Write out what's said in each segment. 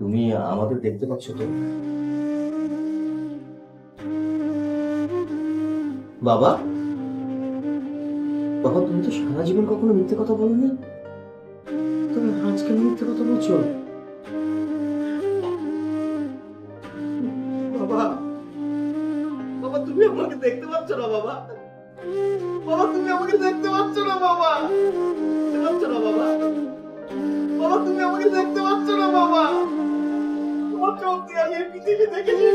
তুমি আমাদের দেখতে পাচ্ছ তো? বাবা? বাবা, তুমি তো সারা জীবন কখনো মিথ্যে কথা বলনি? তুমি আজ কেন মিথ্যে কথা বলছো? বাবা বাবা, তুমি আমাকে দেখতে পাচ্ছ না, বাবা? বাবা, তুমি আমাকে দেখতে পাচ্ছ না, বাবা? দেখতে পাচ্ছ না, বাবা? বাবা, তুমি আমাকে দেখতে পাচ্ছ না, বাবা? তোমার চোখ দিয়ে আমি এই পৃথিবী দেখেছি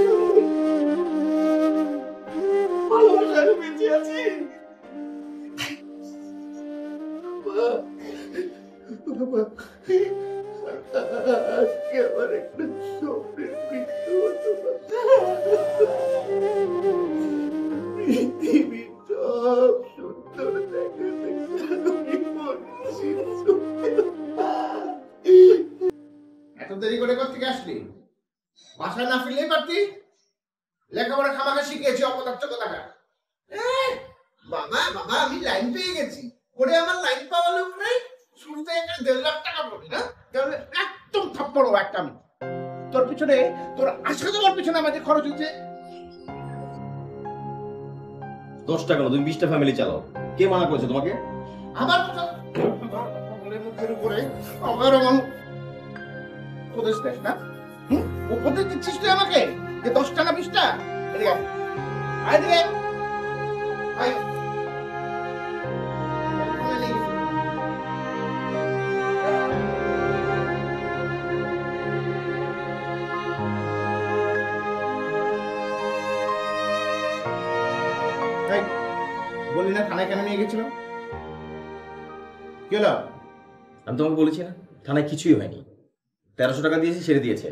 ভালোবাসায় আমি লাইন পেয়ে গেছি। করে আমার লাইন পাওয়া লোক নাই শুরুতে এখানে দেড় লাখ টাকা পড়ি না? তাহলে একদম থাপ্পড় একটা আমি তোর পিছনে তোর আসা যাওয়ার পিছনে আমাদের খরচ হচ্ছে। দশ টাকা না তুমি বিশটা ফ্যামিলি চালাও। কে মানা করেছে তোমাকে? আমার বলে মুখের উপরে আমার এমন উপদেশ দেশ না? উপদেশ দিচ্ছিস তুই আমাকে? যে দশটা না বিশটা? এদিকে আয়। আয় এদিকে। আয়। না থানায় কেন নিয়ে গেছিল কি হলো আমি তোমাকে বলেছি না থানায় কিছুই হয়নি। তেরোশো টাকা দিয়েছি ছেড়ে দিয়েছে।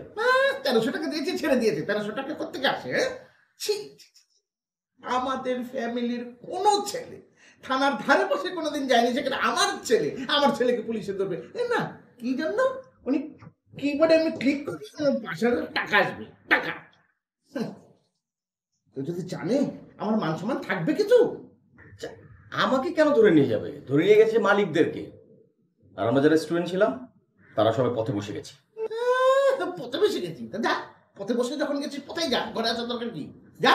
তেরোশো টাকা দিয়েছে ছেড়ে দিয়েছে। তেরোশো টাকা কোথেকে আসে। আমাদের ফ্যামিলির কোনো ছেলে থানার ধারে বসে কোনোদিন যায়নি সেখানে আমার ছেলে আমার ছেলেকে পুলিশে ধরবে। না কি জন্য? উনি কিবোর্ডে আমি ক্লিক করি পাঁচ হাজার টাকা আসবে টাকা। কেউ যদি জানে আমার মান সম্মান থাকবে কিছু? আমাকে কেন ধরে নিয়ে যাবে? ধরে নিয়ে গেছে মালিকদেরকে। আর আমরা যারা স্টুডেন্ট ছিলাম তারা সবাই পথে বসে গেছি। পথে বসে গেছি। যা পথে বসে যখন গেছি পথেই যা ঘরে আসার দরকার কি? যা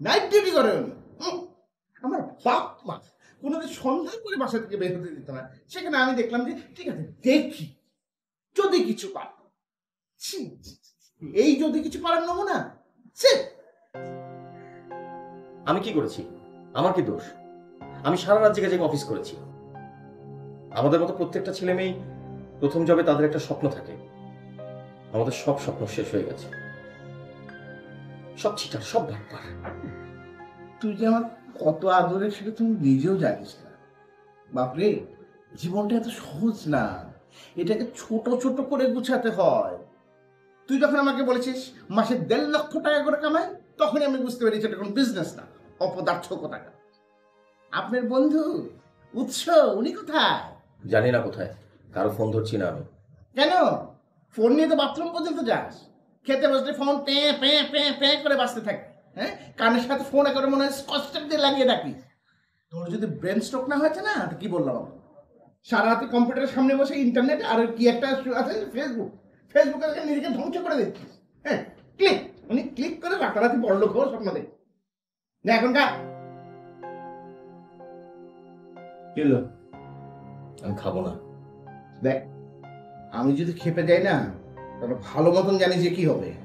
নাইট ডিউটি করে। আমার বাপ মা কোনোদিন সন্ধ্যা করে বাসা থেকে বের হতে দিত না। সেখানে আমি দেখলাম যে ঠিক আছে দেখি যদি কিছু পার। এই যদি কিছু পারার নমুনা। সে আমি কি করেছি? আমার কি দোষ? আমি সারা রাত জেগে জেগে অফিস করেছি। আমাদের মতো প্রত্যেকটা ছেলে মেয়েই প্রথম জবে তাদের একটা স্বপ্ন থাকে। আমাদের সব স্বপ্ন শেষ হয়ে গেছে। সব চিটার সব ভাববার তুই যে আমার কত আদরের সেটা তুমি নিজেও জানিস না। বাপরে, জীবনটা এত সহজ না। এটাকে ছোট ছোট করে গুছাতে হয়। তুই যখন আমাকে বলেছিস মাসে দেড় লক্ষ টাকা করে কামাই, তখনই আমি বুঝতে পেরেছি এটা কোনো বিজনেস না অপদার্থ আপনার বন্ধু উৎস উনি কোথায়? জানি না কোথায়। কারও ফোন ধরছি না আমি। কেন? ফোন নিয়ে তো বাথরুম পর্যন্ত যাস। খেতে বসলে phone pay pay pay pay করে বাঁচতে থাকে হ্যাঁ? কানের সাথে ফোন করে মনে হয় স্কচটেপ দিয়ে লাগিয়ে রাখিস তোর যদি ব্রেন স্ট্রোক না হয়েছে না তো কি বললাম? সারা রাতে কম্পিউটারের সামনে বসে ইন্টারনেট আর কি একটা আছে ফেসবুক। ফেসবুকে নিজেকে ধ্বংস করে দিচ্ছিস হ্যাঁ? ক্লিক। উনি ক্লিক করে রাতারাতি বড় লোক হওয়ার স্বপ্ন দেখ না কা হলো? আমি খাব না দেখ আমি যদি খেপে যাই না তাহলে ভালো মতন জানি যে কি হবে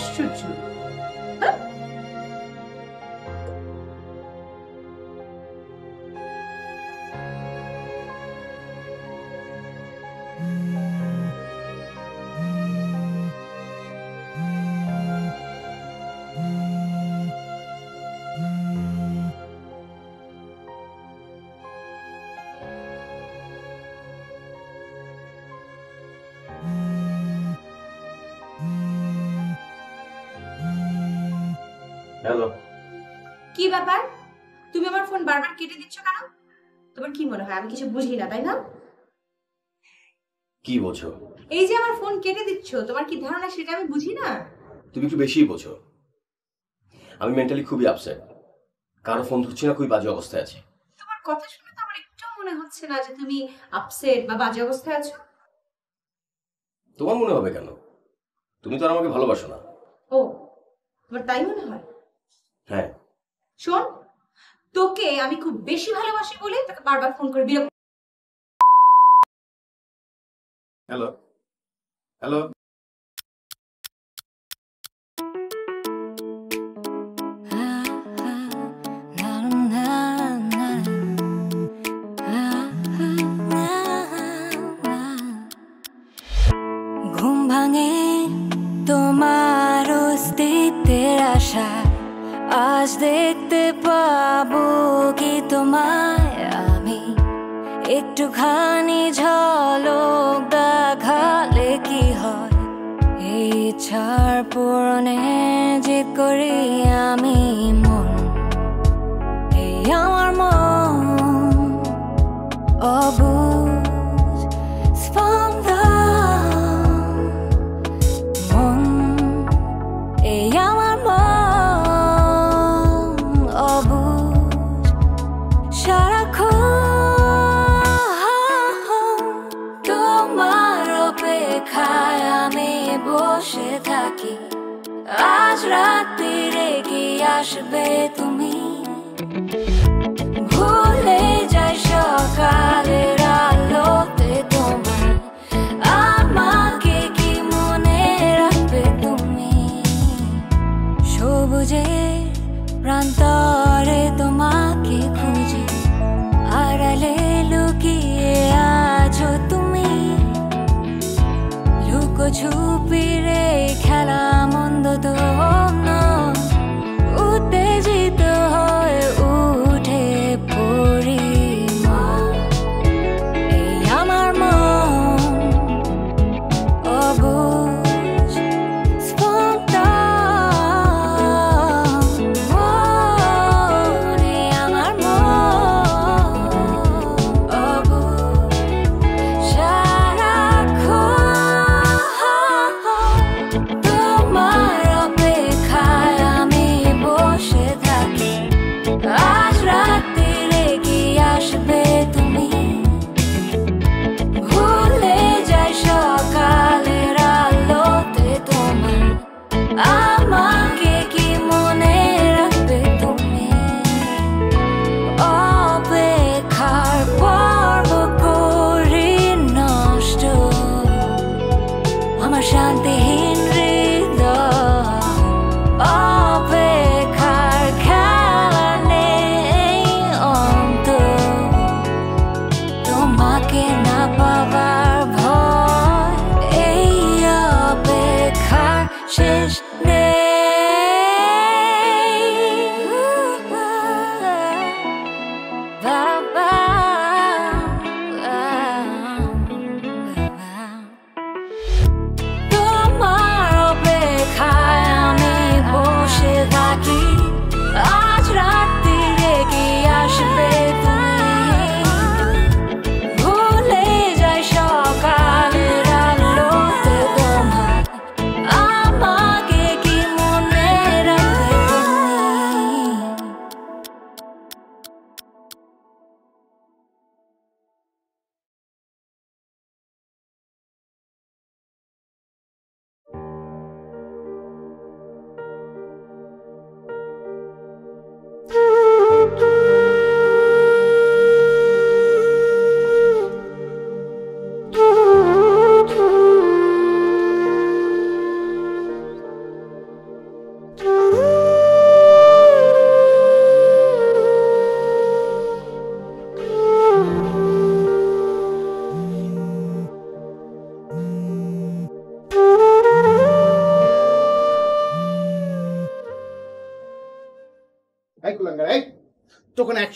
আশ্চর্য আমি কিছু বুঝি না তাই না? কি বোঝো? এই যে আমার ফোন কেটে দিচ্ছ তোমার কি ধারণা সেটা আমি বুঝি না? তুমি একটু বেশিই বোঝো। আমি মেন্টালি খুবই আপসেট কারও ফোন ধরছি না খুবই বাজে অবস্থায় আছে। তোমার কথা শুনে তো আমার একটু মনে হচ্ছে না যে তুমি আপসেট বা বাজে অবস্থায় আছো। তোমার মনে হবে কেন? তুমি তো আর আমাকে ভালোবাসো না। ও তোমার তাই মনে হয়? হ্যাঁ। শোন তোকে আমি খুব বেশি ভালোবাসি বলে তোকে বারবার ফোন করে বিরক্ত হ্যালো হ্যালো তোমায় আমি। একটুখানি ঝলক দেখালে কি হয়? এই ছাড় পূরণে জিত করি আমি। কি আসবে তুমি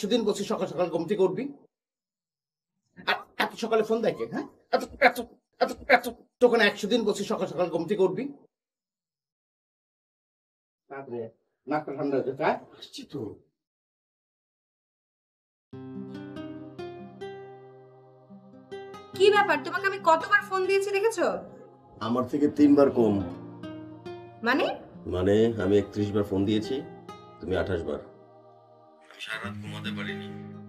একশো দিন বলছি সকাল সকাল ঘুম থেকে উঠবি। আর এত সকালে ফোন দেখে হ্যাঁ? এত এত এত এত তোকে না একশো দিন বলছি সকাল সকাল ঘুম থেকে উঠবি। নাকটা ঠান্ডা হচ্ছে তাই আসছি তো। কি ব্যাপার? তোমাকে আমি কতবার ফোন দিয়েছি দেখেছ? আমার থেকে তিনবার কম। মানে? মানে আমি একত্রিশ বার ফোন দিয়েছি তুমি আঠাশ বার। সারা রাত ঘুমাতে পারিনি।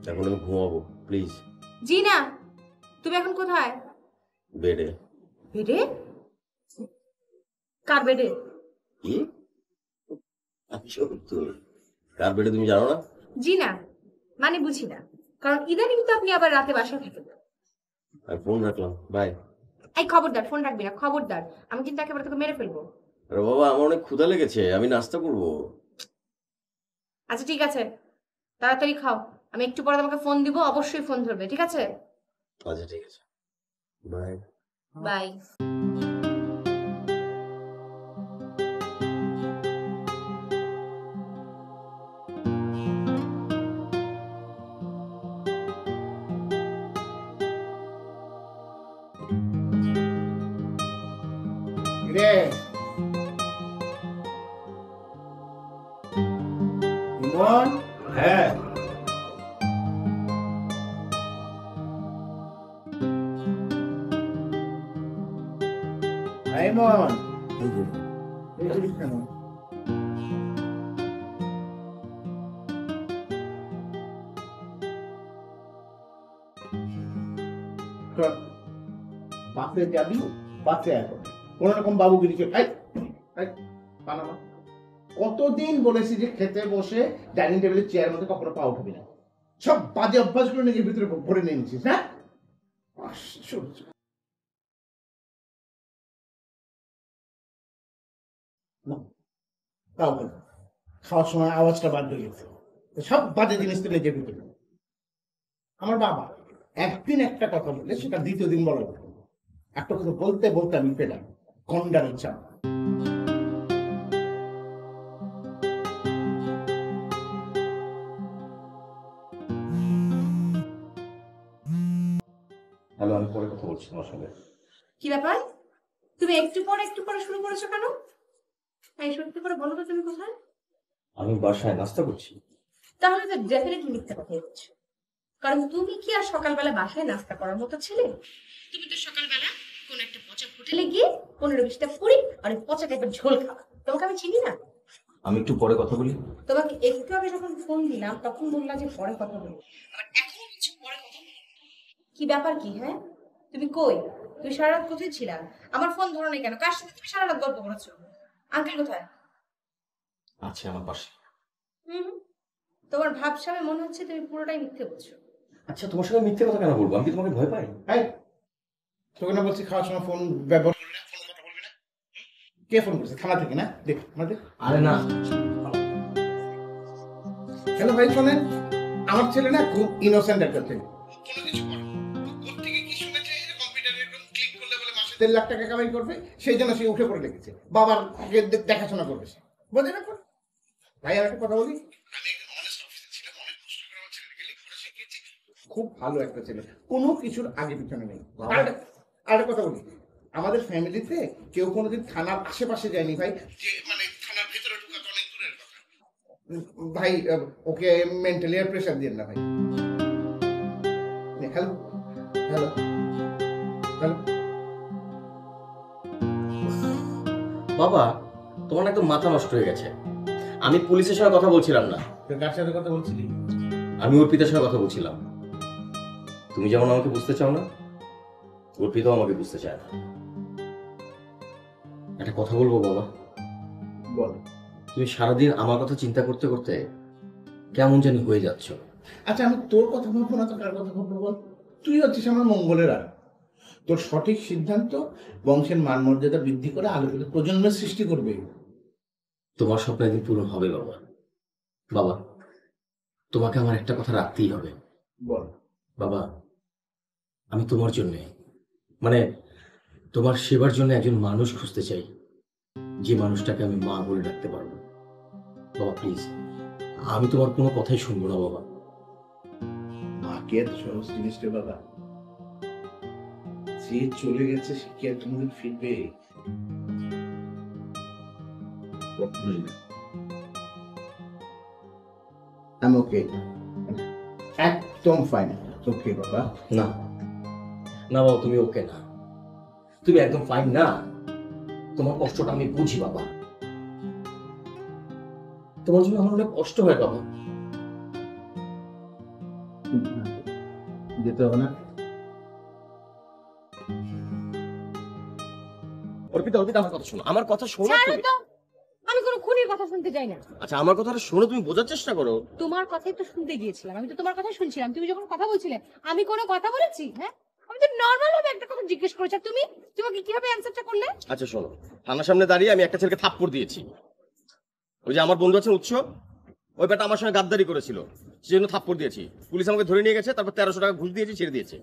এখন আমি ঘুমাবো প্লিজ জি না তুমি এখন কোথায়? বেডে। বেডে? কার বেডে? কি? কার বেডে তুমি জানো না? জি না মানে বুঝি না। কারণ ইদানিং তো আপনি আবার রাতে বাসায় থাকেন। আমি ফোন রাখলাম বাই এই খবরদার ফোন রাখবি না খবরদার। আমি কিন্তু একেবারে তোকে মেরে ফেলব। আরে বাবা আমার অনেক ক্ষুধা লেগেছে আমি নাস্তা করব। আচ্ছা ঠিক আছে। তাড়াতাড়ি খাও। আমি একটু পরে তোমাকে ফোন দিব অবশ্যই ফোন ধরবে ঠিক আছে? আচ্ছা ঠিক আছে। বাই বাই চল, বাসে যাবি বাসে এখন রকম এই, পানামা। কতদিন বলেছি যে খেতে বসে ডাইনিং টেবিলের চেয়ার মধ্যে কখনো পা উঠবি না। সব বাজে অভ্যাসগুলো নিজের ভিতরে ভরে নিয়ে নিচ্ছিস হ্যাঁ? আশ্চর্য। না, খাওয়ার সময় আওয়াজটা বাদ হয়ে গেছে। সব বাজে জিনিস তো নিজের ভিতরে। আমার বাবা। একদিন একটা কথা বলে সেটা দ্বিতীয় দিন বলা। একটা কথা বলতে বলতে আমি পেলাম গন্ডার ইচ্ছা হ্যালো আমি পরে কথা বলছি তোমার সঙ্গে। কি ব্যাপার? তুমি একটু পরে একটু পরে শুরু করেছ কেন? এই সত্যি করে বলো তো তুমি কোথায়? আমি বাসায় নাস্তা করছি। তাহলে তো ডেফিনেটলি মিথ্যে কথা হচ্ছে কারণ তুমি কি আর সকালবেলা বাসায় নাস্তা করার মতো ছেলে? তুমি তো সকালবেলা কোন একটা পচা হোটেলে গিয়ে পনেরো বিশটা পুরি আর ওই পচা টাইপের ঝোল খাওয়া তোমাকে আমি চিনি না? আমি একটু পরে কথা বলি। তোমাকে একটু আগে যখন ফোন দিলাম তখন বললাম যে পরে কথা বলব। আবার এখন বলছো পরে কথা কি ব্যাপার কি হ্যাঁ? তুমি কই? তুমি সারা রাত কোথায় ছিলা? আমার ফোন ধরো না কেন? কার সাথে তুমি সারা রাত গল্প করেছ? আঙ্কেল কোথায়? আছে আমার পাশে। হুম। তোমার ভাবসাবে মনে হচ্ছে তুমি পুরোটাই মিথ্যে বলছো। আচ্ছা তোমার সঙ্গে মিথ্যে কথা কেন বলব? আমি কি তোমাকে ভয় পাই? এই তোকে না বলছি খাওয়ার সময় ফোন ব্যবহার করবি না ফোনে কথা বলবি না? কে ফোন করছে? থানা থেকে না? দেখ আমার দেখ আরে না। হ্যালো ভাই শোনেন আমার ছেলে না খুব ইনোসেন্ট একটা ছেলে। কোনো কিছু করে না। কোত্থেকে কি শুনেছে এই যে কম্পিউটারে এরকম ক্লিক করলে বলে মাসে দেড় লাখ টাকা কামাই করবে সেই জন্য সে উঠে পড়ে লেগেছে। বাবার দেখাশোনা করবে সে। বোঝে না ভাই আর একটা কথা বলি। আমি একজন honest officer ছিলাম, অনেক কষ্ট করে আমার ছেলেকে লেখাপড়া শিখিয়েছি। খুব ভালো একটা ছেলে। কোনো কিছুর আগে পিছনে নেই। আর একটা- কথা বলি আমাদের ফ্যামিলিতে কেউ কোনোদিন থানার আশেপাশে যায়নি ভাই। যে মানে থানার ভেতরে ঢুকা অনেক দূরের কথা। ভাই ওকে মেন্টালি আর প্রেশার দিন না ভাই। হ্যালো হ্যালো হ্যালো বাবা তোমার একদম মাথা নষ্ট হয়ে গেছে। আমি পুলিশের সঙ্গে কথা বলছিলাম না। কার সাথে কথা বলছিলি? আমি অর্পিতার সঙ্গে কথা বলছিলাম। তুমি যেমন আমাকে বুঝতে চাও না অর্পিতাও আমাকে বুঝতে চায় না। একটা কথা বলব বাবা? বল। তুমি সারাদিন আমার কথা চিন্তা করতে করতে কেমন জানি হয়ে যাচ্ছ। আচ্ছা আমি তোর কথা ভাববো না তো কার কথা ভাববো বল? তুই হচ্ছিস আমার মঙ্গলের আর তোর সঠিক সিদ্ধান্ত বংশের মান মর্যাদা বৃদ্ধি করে আলোকিত প্রজন্মের সৃষ্টি করবে। তোমার স্বপ্ন একদিন পূরণ হবে বাবা। বাবা তোমাকে আমার একটা কথা রাখতেই হবে। বল। বাবা আমি তোমার জন্যে মানে তোমার সেবার জন্য একজন মানুষ খুঁজতে চাই। যে মানুষটাকে আমি মা বলে ডাকতে পারব। বাবা প্লিজ আমি তোমার কোনো কথাই শুনব না বাবা। মাকে এত সহজ জিনিসটা বাবা? যে চলে গেছে সে কি আর কোনোদিন ফিরবে? আমি ওকে একদম ফাইন ওকে বাবা। না। না বাবা তুমি ওকে না। তুমি একদম ফাইন না। তোমার কষ্টটা আমি বুঝি বাবা। তোমার জন্য আমার অনেক কষ্ট হয় বাবা। যেতে হবে না। অর্পিতা অর্পিতা আমার কথা শোনো। আমার কথা শোনো ছাড়ো তুমি। তো। আমি কোনো খুনির কথা শুনতে চাই না। আচ্ছা আমার কথাটা শোনো তুমি বোঝার চেষ্টা করো। তোমার কথাই তো শুনতে গিয়েছিলাম। আমি তো তোমার কথা শুনছিলাম। তুমি যখন কথা বলছিলে আমি কোনো কথা বলেছি? হ্যাঁ? তো নর্মাল ভাবে একটা কথা জিজ্ঞেস করেছি। তুমি? তোমাকে কীভাবে অ্যান্সারটা করলে? আচ্ছা শোনো। থানার সামনে দাঁড়িয়ে আমি একটা ছেলেকে থাপ্পড় দিয়েছি। ওই যে আমার বন্ধু উৎস ওই আমার সঙ্গে গাদ্দারি করেছিল। সেজন্য থাপ্পড় দিয়েছি। পুলিশ আমাকে ধরে নিয়ে গেছে তারপর তেরোশো টাকা ঘুষ দিয়েছি ছেড়ে দিয়েছে।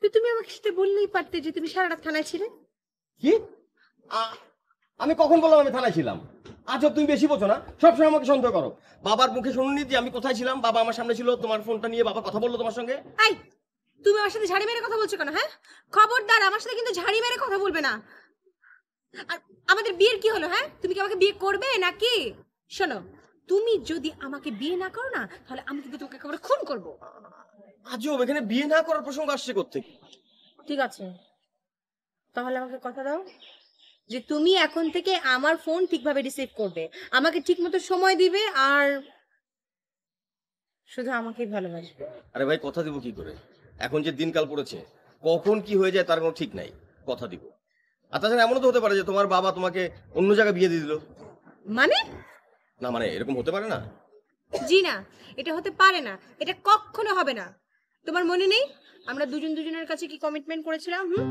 তো তুমি আমাকে সেটা বললেই পারতে যে তুমি সারা রাত থানায় ছিলে? কি? আ- আমি কখন বললাম আমি থানায় ছিলাম? আচ্ছা তুমি বেশি বোঝো না। সবসময় আমাকে সন্দেহ করো। বাবার মুখে শুনুনি যে আমি কোথায় ছিলাম? বাবা আমার সামনে ছিল তোমার ফোনটা নিয়ে বাবা কথা বলল তোমার সঙ্গে। তুমি আমার সাথে ঝাড়ি মেরে কথা বলছো কেন হ্যাঁ? খবরদার আমার সাথে কিন্তু ঝাড়ি মেরে কথা বলবে না। আর আমাদের বিয়ের কি হলো হ্যাঁ? তুমি কি আমাকে বিয়ে করবে নাকি? শোনো তুমি যদি আমাকে বিয়ে না করো না তাহলে আমি কিন্তু তোমাকে একেবারে খুন করব। আজও এখানে বিয়ে না করার প্রসঙ্গ আসছে কোথেকে ঠিক আছে। তাহলে আমাকে কথা দাও যে তুমি এখন থেকে আমার ফোন ঠিকভাবে রিসিভ করবে। আমাকে ঠিকমতো সময় দিবে আর শুধু আমাকেই ভালোবাসবে। আরে ভাই কথা দিব কি করে? এখন যে দিনকাল পড়েছে কখন কি হয়ে যায় তার কোনো ঠিক নাই কথা দিব। আর তাছাড়া এমনও তো হতে পারে যে তোমার বাবা তোমাকে অন্য জায়গায় বিয়ে দিয়ে দিল। মানে? না মানে এরকম হতে পারে না? জি না এটা হতে পারে না এটা কখনো হবে না। তোমার মনে নেই? আমরা দুজন দুজনের কাছে কি কমিটমেন্ট করেছিলাম হুম?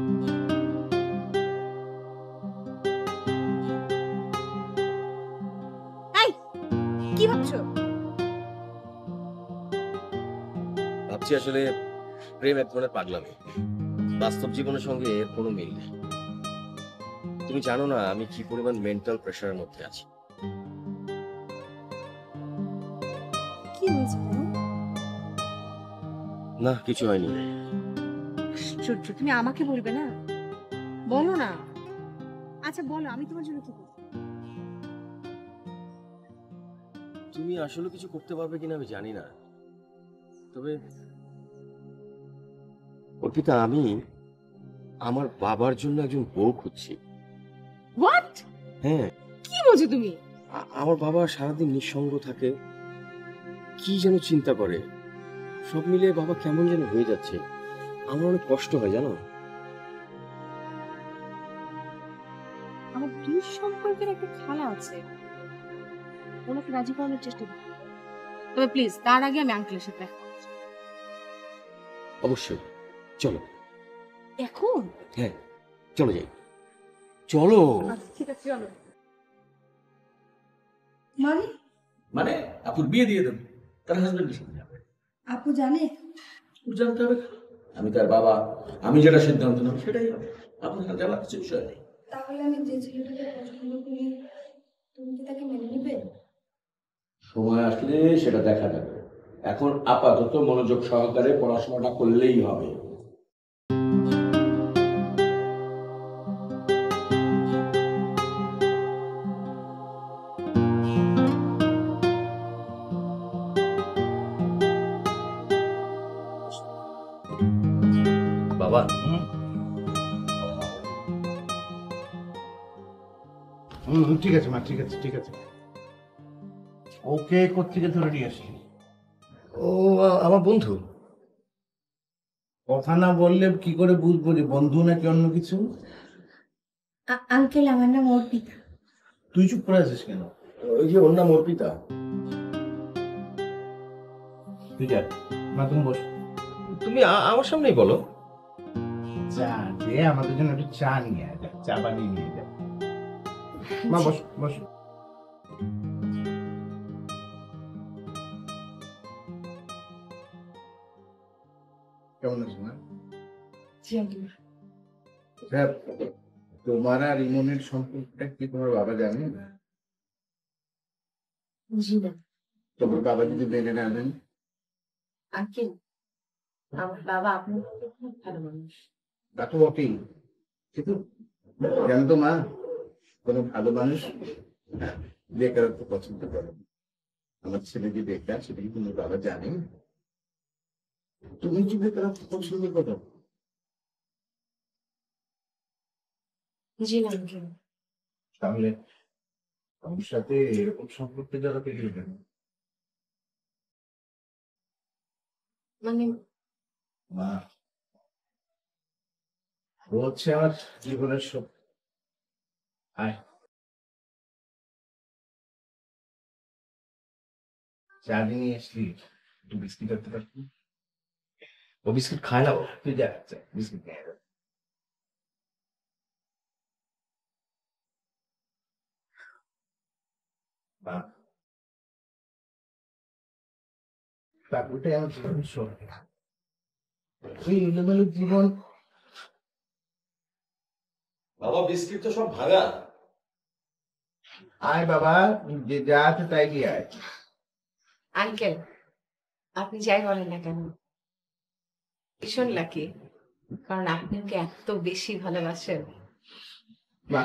কি ভাবছ? ভাবছি আসলে প্রেম এক ধরনের পাগলামি। বাস্তব জীবনের সঙ্গে এর কোনো মিল নেই। তুমি জানো না আমি কি পরিমাণ মেন্টাল প্রেশারের মধ্যে আছি। কি হয়েছে না কিছু হয়নি। আশ্চর্য তুমি আমাকে বলবে না? বলো না। আচ্ছা বলো আমি তোমার জন্য কি করব? তুমি আসলে কিছু করতে পারবে কিনা আমি জানি না। তবে অর্পিতা আমি আমার বাবার জন্য একজন বউ খুঁজছি। হোয়াট হ্যাঁ। কি বলছো তুমি? আমার বাবা সারাদিন নিঃসঙ্গ থাকে। কি যেন চিন্তা করে। সব মিলিয়ে বাবা কেমন যেন হয়ে যাচ্ছে। আমার অনেক কষ্ট হয় জানো? আমার দূর সম্পর্কের একটা খালা আছে। ওনাকে রাজি করানোর চেষ্টা করি তবে প্লিজ তার আগে আমি আঙ্কেলের সাথে দেখা অবশ্যই। চলো। এখন? হ্যাঁ চলো যাই। চলো। আচ্ছা ঠিক আছে চলো। মানে? মানে আপুর বিয়ে দিয়ে দেবো। তার হাজবেন্ডের সাথে যাবে। আপু জানে? জানতে হবে আমি তার বাবা। আমি যেটা সিদ্ধান্ত নেব সেটাই হবে। আপনার জানার কিছু বিষয় নেই। তাহলে আমি যে ছেলেটাকে পছন্দ করি তুমি কি তাকে মেনে নিবে? সময় আসলে সেটা দেখা যাবে। এখন আপাতত মনোযোগ সহকারে পড়াশোনাটা করলেই হবে। বাবা হুম। হুম, ঠিক আছে মা ঠিক আছে ঠিক আছে। ওকে কোথেকে ধরে নিয়ে আসলি? ও আমার বন্ধু। কথা না বললে কি করে বুঝব যে বন্ধু নাকি অন্য কিছু? আঙ্কেল আমার নাম অর্পিতা। তুই চুপ করে আছিস কেন? ওই যে ওর নাম অর্পিতা। তুই যা মা তুমি বস। তুমি আমার সামনেই বলো। চা যে আমাদের জন্য একটু চা নিয়ে আয় চা বানিয়ে নিয়ে যা। মা বস বস। কেমন আছো মা? স্যার তোমার আর ইমনের সম্পর্কটা কি তোমার বাবা জানে? না তোমার বাবা যদি মেনে না নেন? আঙ্কেল আমার বাবা আপনার খুব ভালো মানুষ। তা বটেই কিন্তু তো মা কোনো ভালো মানুষ বেকারত্ব পছন্দ করে আমার ছেলে যে বেকার সেটা কি তোমার বাবা জানে? তুমি কি বেকারত্ব পছন্দ করো? জি আঙ্কেল তাহলে আমার সাথে এরকম সম্পর্কে যারা পেয়ে গেলেন মানে মা হচ্ছে আমার জীবনের সব চা নিয়ে আসলি একটু বিস্কিট রাখতে পারবি? ও বিস্কুট খায় না তুই যা যা, বিস্কিট নিয়ে তারপরটাই আমার জীবনের জীবন বাবা বিস্কিট তো সব ভাঙা। আয় বাবা যে যা আছে তাই দিয়ে আয়। আঙ্কেল আপনি যাই বলেন না কেন? ভীষণ লাকি কারণ আপনি ওকে এত বেশি ভালোবাসেন। মা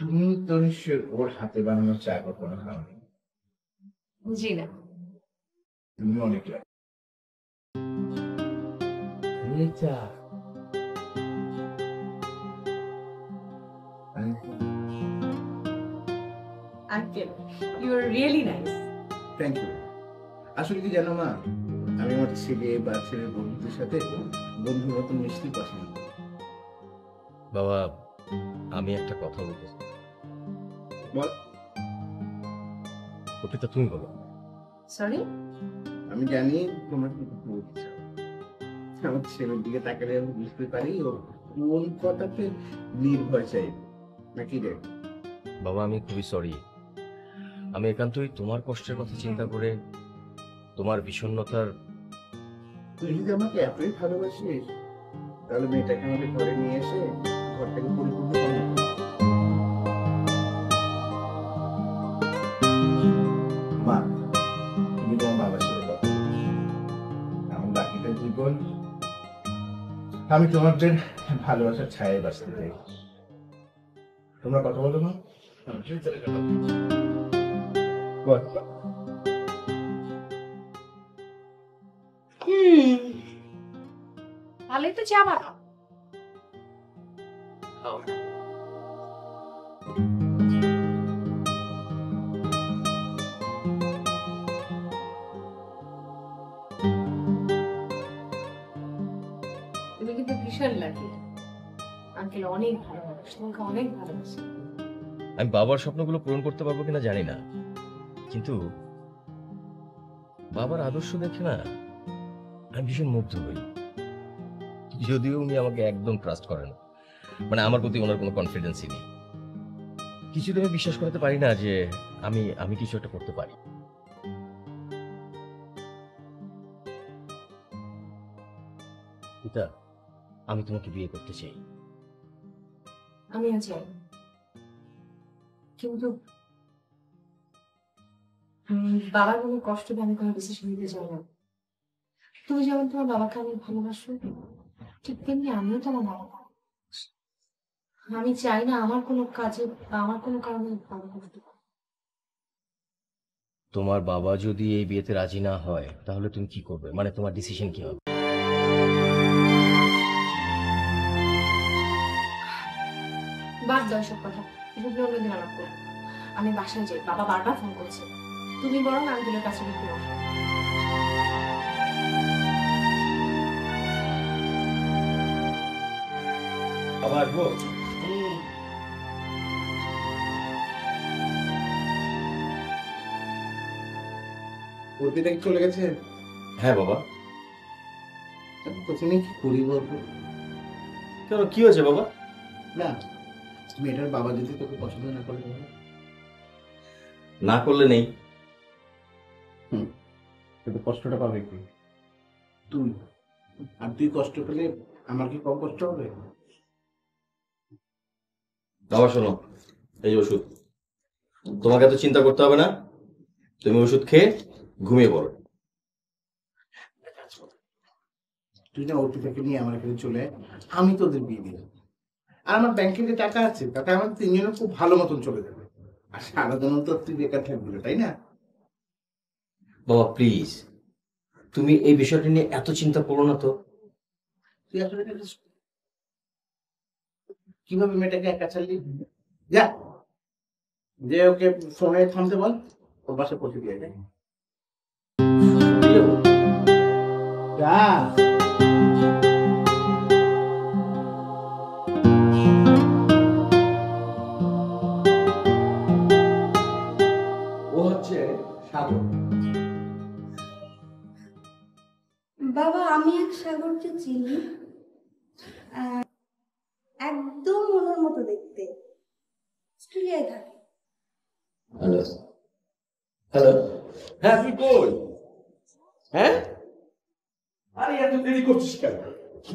তুমি তো নিশ্চয় ওর হাতে বানানো চা কখনো খাওনি জি না। তুমি অনেক লাগে চা uncle you are really nice thank you আসলে কি জানো মা? আমি আমার ছেলে বা ছেলের বন্ধুদের সাথে বন্ধুর মতন মিশতে পছন্দ করি। বাবা আমি একটা কথা বলব বল। ওটা তুমি বলো। সরি আমি জানি তোমার কি বলতে চাও। আমার ছেলের দিকে তাকালে আমি বুঝতে পারি ও কোন কথাতে নির্ভয় চাইবে। নাকি রে? বাবা আমি খুবই সরি আমি একান্তই তোমার কষ্টের কথা চিন্তা করে তোমার বিষণ্ণতার তুই যদি আমাকে এতই ভালোবাসিস তাহলে মেয়েটাকে আমাদের ঘরে নিয়ে এসে ঘরটাকে পরিপূর্ণ মা তুমি তোমার বাবার সাথে কথা আমার বাকিটা জীবন আমি তোমাদের ভালোবাসার ছায়ায় বাঁচতে চাই। তোমরা কথা বলো না ভালোই তো চা বানাও তুমি কিন্তু ভীষণ লাকি আঙ্কেল অনেক ভালোবাসে তোমাকে অনেক ভালোবাসে। আমি বাবার স্বপ্নগুলো পূরণ করতে পারব কিনা জানি না। কিন্তু বাবার আদর্শ দেখে না আমি ভীষণ মুগ্ধ হই। যদিও উনি আমাকে একদম ট্রাস্ট করেন। মানে আমার প্রতি ওনার কোনো কনফিডেন্সই নেই। কিছুতে আমি বিশ্বাস করতে পারি না যে আমি আমি কিছু একটা করতে পারি। পিতা, আমি তোমাকে বিয়ে করতে চাই। আমিও চাই কিন্তু বাবার কোনো কষ্ট আমি কোনো ডিসিশন নিতে চাই না। তুমি যেমন তোমার বাবাকে আমি ভালোবাসো ঠিক তেমনি আমিও তো আমার বাবাকে আমি চাই না আমার কোনো কাজে আমার কোনো কারণে বাবা কষ্ট তোমার বাবা যদি এই বিয়েতে রাজি না হয় তাহলে তুমি কি করবে? মানে তোমার ডিসিশন কি হবে? বাদ দাও সব কথা। এসব অন্যদিন আলাপ করব আমি বাসায় যাই। বাবা বারবার ফোন করেছে। তুমি বরং আঙ্গুলের কাছে গিয়ে ঘুমাও। বাবা আসব অর্পিতা কি চলে গেছে? হ্যাঁ বাবা। প্রথমে কি করি বলব কেন কি হয়েছে বাবা? না মেয়েটার বাবা যদি তোকে পছন্দ না করে না করলে নেই। কিন্তু কষ্টটা পাবে কি? তুই। আর তুই কষ্ট পেলে আমার কি কম কষ্ট হবে? বাবা শোনো এই ওষুধ। তোমাকে এত চিন্তা করতে হবে না। তুমি ওষুধ খেয়ে ঘুমিয়ে পড়ো। তুই না অর্পিতাকে নিয়ে আমার এখানে চলে আয়, আমি তোদের বিয়ে দিই আর আমার ব্যাংকে যে টাকা আছে তাতে আমার তিনজনে খুব ভালো মতন চলে যাবে। আর সারাদিন তো তুই বেকার থাকবি তাই না? বাবা প্লিজ তুমি এই বিষয়টা নিয়ে এত চিন্তা করো না তো। তুই কীভাবে মেয়েটাকে একা ছাড়লি? যা। যে ওকে ফোনে থামতে বল ওর পাশে পৌঁছে দিয়ে যায় বাবা, আমি এক সাগরকে চিনি। একদম ওনার মতো দেখতে। অস্ট্রেলিয়ায় থাকে। হ্যালো হ্যালো হ্যাঁ তুই কই? হ্যাঁ? আরে, এত দেরি করছিস কেন?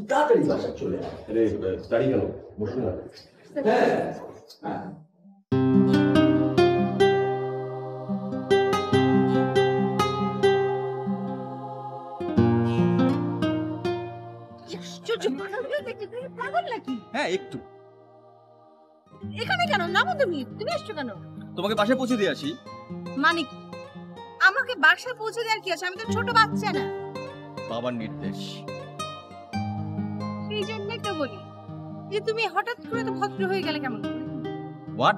তাড়াতাড়ি বাসা চলে আরে, দাঁড়িয়ে কেন বসুন না। হ্যাঁ। পাগল নাকি? হ্যাঁ একটু। এখানে কেন? নামো তুমি তুমি এসছো কেন? তোমাকে বাসায় পৌঁছে দিয়ে আসি। মানে কি? আমাকে বাসায় পৌঁছে দেওয়ার কি আছে? আমি তো ছোট বাচ্চা না। বাবার নির্দেশ। সেই জন্যই তো বলি যে তুমি হঠাৎ করে তো ভদ্র হয়ে গেলে কেমন হোয়াট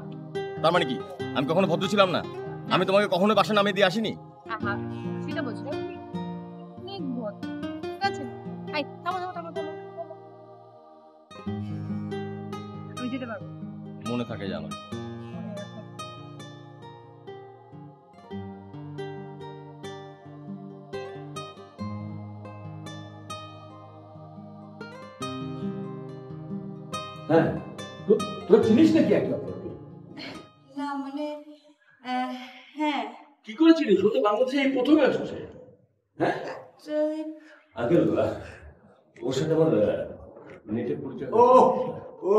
তার মানে কি? আমি কখনো ভদ্র ছিলাম না। আমি তোমাকে কখনো বাসা নামিয়ে দিয়ে আসিনি? আহা সেটা অনেক ভদ্র। ঠিক আছে। আই মনে থাকে জানো হ্যাঁ তোর চিনিস নাকি একে অপরকে? না মানে হ্যাঁ। কি করে চিনিস ও তো বাংলাদেশে এই প্রথমে আসছে। হ্যাঁ? আগে ওর সাথে আমার নেটে পরিচয় ও ও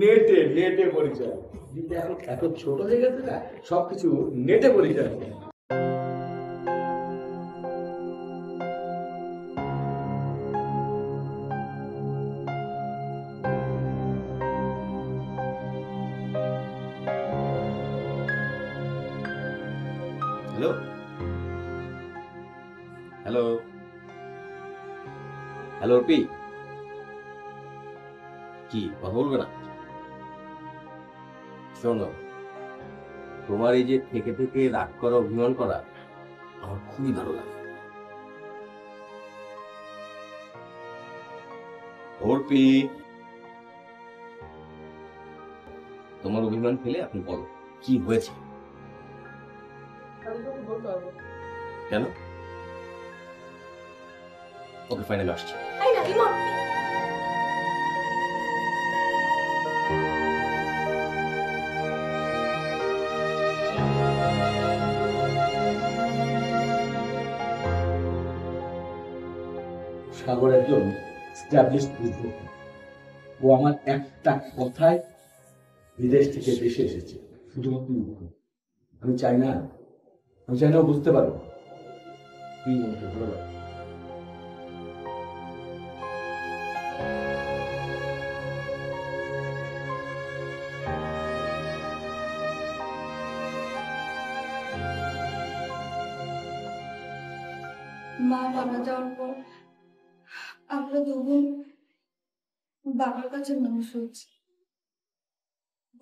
নেটে নেটে পরিচয়। এখন এত ছোট হয়ে গেছে না সবকিছু নেটে পরিচয়। এই যে থেকে থেকে রাগ করা অভিমান করা আমার খুবই ভালো লাগে। অর্পি! তোমার অভিমান ফেলে আপনি বলো কি হয়েছে? কেন? ওকে ফাইনালি আসছি? সাগর একজন ও আমার একটা কথায় বিদেশ থেকে দেশে এসেছে। শুধুমাত্র আমি চাই না, আমি চাই না বুঝতে পারব প্লিজ আমাকে ভালো মা মারা যাওয়ার পর আমরা দুবোন বাবার কাছে মানুষ হয়েছি।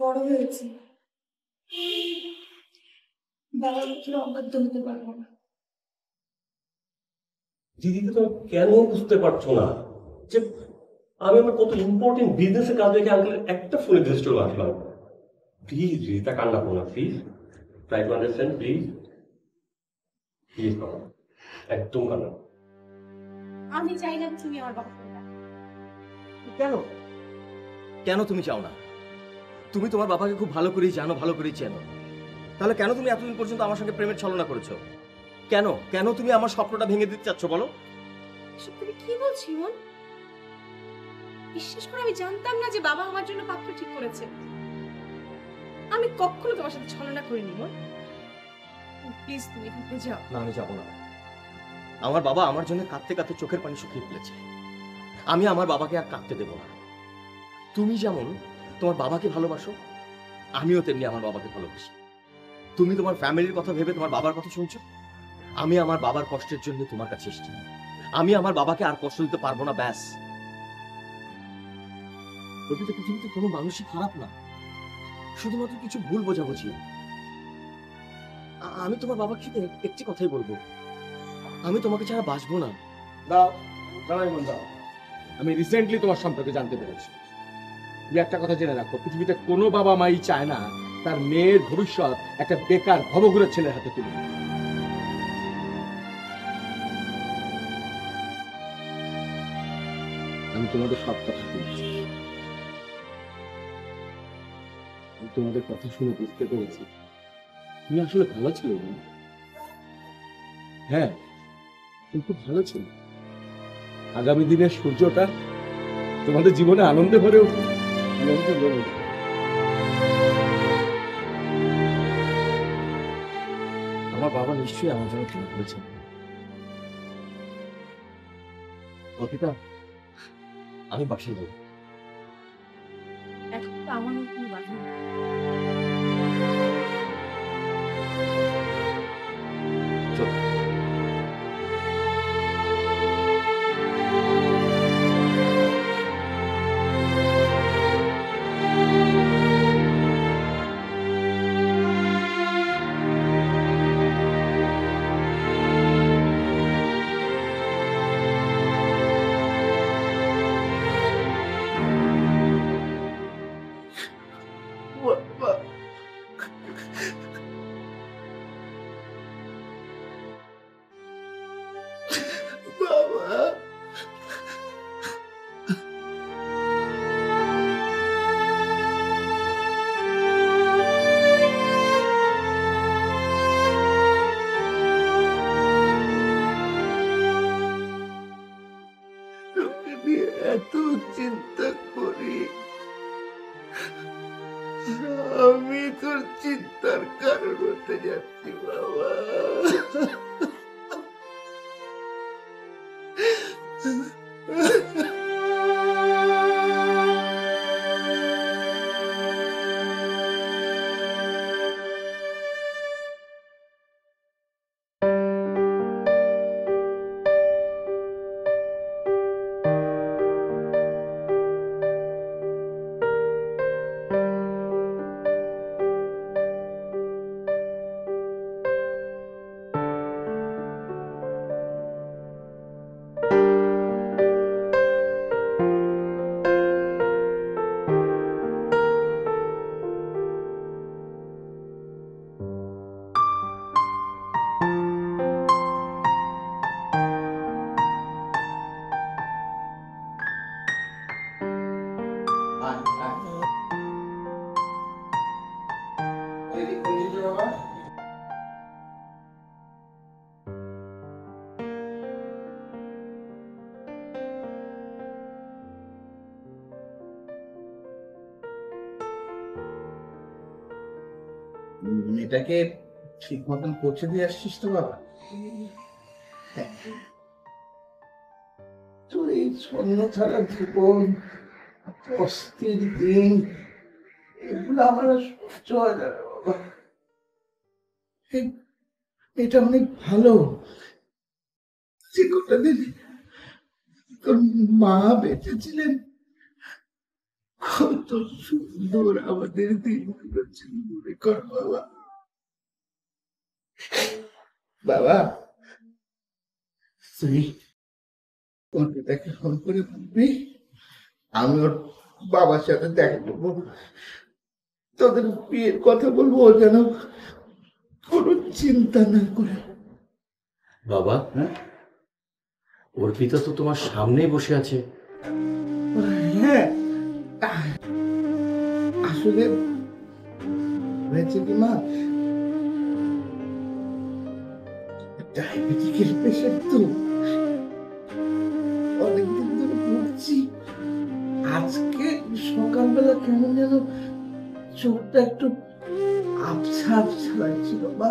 বড় হয়েছি। বাবার অবাধ্য হতে পারব না। দিদিকে তো কেন বুঝতে পারছ না যে আমি আমার কত ইম্পর্টেন্ট বিজনেসের কাজ রেখে আঙ্কেল একটা ফোনে চলে আসলাম। প্লিজ রিতা কান্না করো না please try to understand please please একদম কান্না। আমি চাই না তুমি আমার বাবা কেন? কেন তুমি চাও না? তুমি তোমার বাবাকে খুব ভালো করেই জানো ভালো করেই চেনো। তাহলে কেন তুমি এতদিন পর্যন্ত আমার সঙ্গে প্রেমের ছলনা করেছ? কেন? কেন তুমি আমার স্বপ্নটা ভেঙে দিতে চাচ্ছ বলো? তুমি কি বলছি মন বিশ্বাস করে আমি জানতাম না যে বাবা আমার জন্য পাত্র ঠিক করেছে। আমি কখনো তোমার সাথে ছলনা করিনি ইমন। প্লিজ তুমি এখান থেকে যাও। না আমি যাব না। আমার বাবা আমার জন্য কাঁদতে কাঁদতে চোখের পানি শুকিয়ে ফেলেছে। আমি আমার বাবাকে আর কাঁদতে দেবো না। তুমি যেমন তোমার বাবাকে ভালোবাসো, আমিও তেমনি আমার বাবাকে ভালোবাসি। তুমি তোমার ফ্যামিলির কথা ভেবে তোমার বাবার কথা শুনছো? আমি আমার বাবার কষ্টের জন্য তোমার কাছে এসেছি। আমি আমার বাবাকে আর কষ্ট দিতে পারব না, ব্যাস। প্রকৃত পৃথিবীতে কোনো মানুষই খারাপ না। শুধুমাত্র কিছু ভুল বোঝাবুঝি। আমি তোমার সাথে একটি কথাই বলব। আমি তোমাকে ছাড়া বাঁচবো না। দাও আমি রিসেন্টলি তোমার সম্পর্কে জানতে পেরেছি। তুমি একটা কথা জেনে রাখো, পৃথিবীতে কোনো বাবা মাই চায় না তার মেয়ের ভবিষ্যৎ একটা বেকার ভবঘুরের ছেলের হাতে তুলে আমি তোমাদের সব কথা শুনছি। আমি তোমাদের কথা শুনে বুঝতে পেরেছি। তুমি আসলে ভালো ছিল হ্যাঁ খুব ভালো ছিল। আগামী দিনের সূর্যটা তোমাদের জীবনে আনন্দে ভরে উঠবে। আমার বাবা নিশ্চয়ই আমার জন্য ঠিক করেছেন আমি বাসায় যাই বাবা মেয়েটাকে ঠিক মতন পৌঁছে দিয়ে আসছিস তো বাবা? এই স্বর্ণ ছাড়া জীবন অস্থির দিন, এগুলো আমার সহ্য হয় এটা অনেক ভালো। যে কটা দিন তোর মা বেঁচে ছিলেন কত সুন্দর আমাদের দিনগুলো ছিল মনে কর বাবা বাবা তুই ওর ফোন করে বলবি, আমি ওর বাবার সাথে দেখা করব। তোদের বিয়ের কথা বলব ও যেন কোনো চিন্তা না করে। বাবা হ্যাঁ? অর্পিতা তো তোমার সামনেই বসে আছে। হ্যাঁ আসলে হয়েছে কি মা? ডায়াবেটিকের পেশেন্ট তো। অনেকদিন ধরে ভুগছি। আজকে সকালবেলা কেমন যেন চোখটা একটু আবছা আবছা লাগছিল মা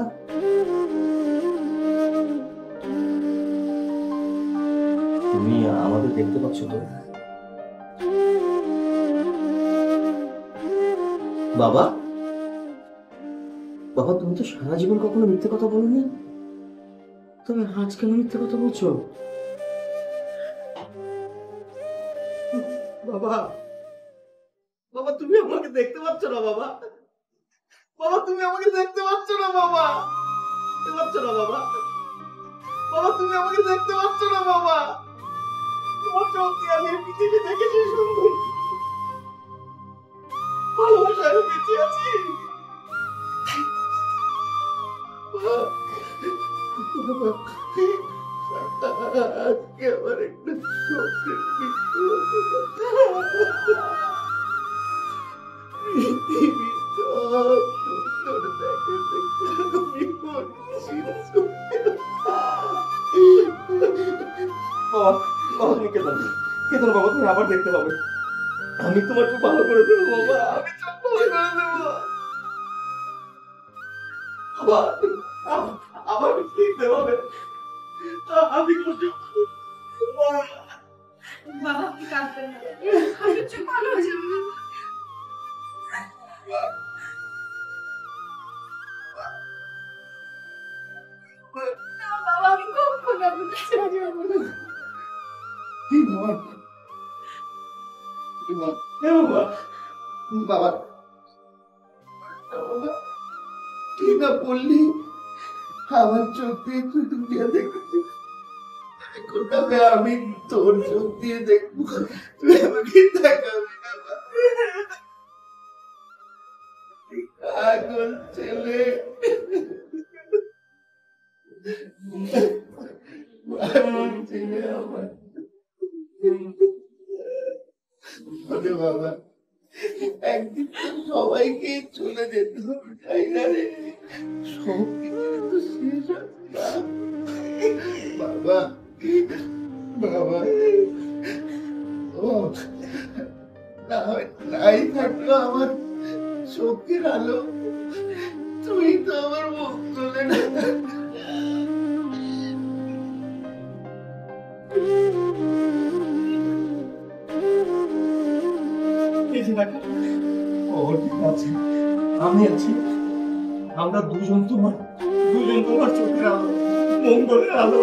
তুমি আমাদের দেখতে পাচ্ছ তো? বাবা? বাবা, তুমি তো সারা জীবন কখনো মিথ্যে কথা বলোনি? তুমি আজ কেন মিথ্যে কথা বলছো? বাবা। বাবা তুমি আমাকে দেখতে পাচ্ছ না বাবা। বাবা তুমি আমাকে দেখতে পাচ্ছ না বাবা। দেখতে পাচ্ছ না বাবা। বাবা তুমি আমাকে দেখতে পাচ্ছ না বাবা। তোমার চোখ আমি পৃথিবী দেখেছি ভালোবাসায় আমি বেঁচে আছি। বাবা, আজকে আমার একটা স্বপ্নের আমি আবার দেখতে পাবে আমি তোমার চোখ ভালো করে দেবো বাবা আমি চোখ ভালো করে দেবো বাবা আবার দেখতে পাবে আমি বাবা বাবা হয়ে বললি আমার চোখ দিয়ে তুই দুনিয়া দেখেছি কোথাবে আমি তোর চোখ দিয়ে দেখব। তুই আমাকে দেখাবি না পাগল ছেলে। পাগল ছেলে আমার। বাবা। একদিন তো চলে যেতে হবে বাবা। বাবা ও নাই থাকল আমার চোখের আলো। তুই তো আমার মুখ না। আমি আছি। আমরা দুজন তোমার দুজন তোমার চোখের আলো, মঙ্গলের আলো।